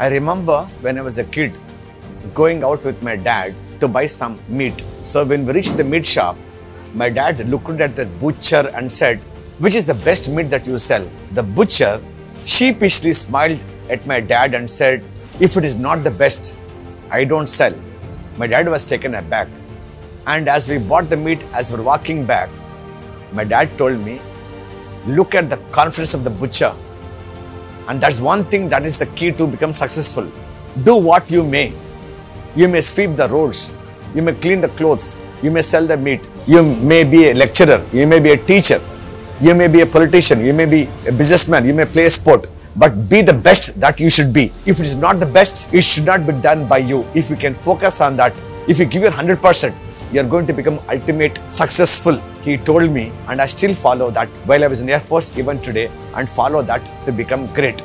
I remember when I was a kid going out with my dad to buy some meat. So when we reached the meat shop, my dad looked at the butcher and said, Which is the best meat that you sell? The butcher sheepishly smiled at my dad and said, If it is not the best, I don't sell. My dad was taken aback. And as we bought the meat, as we're walking back, my dad told me, Look at the confidence of the butcher. And that's one thing that is the key to become successful. Do what you may. You may sweep the roads. You may clean the clothes. You may sell the meat. You may be a lecturer. You may be a teacher. You may be a politician. You may be a businessman. You may play a sport. But be the best that you should be. If it is not the best, it should not be done by you. If you can focus on that, if you give your 100%, you are going to become ultimate successful. He told me, and I still follow that while I was in the Air Force even today, and follow that to become great.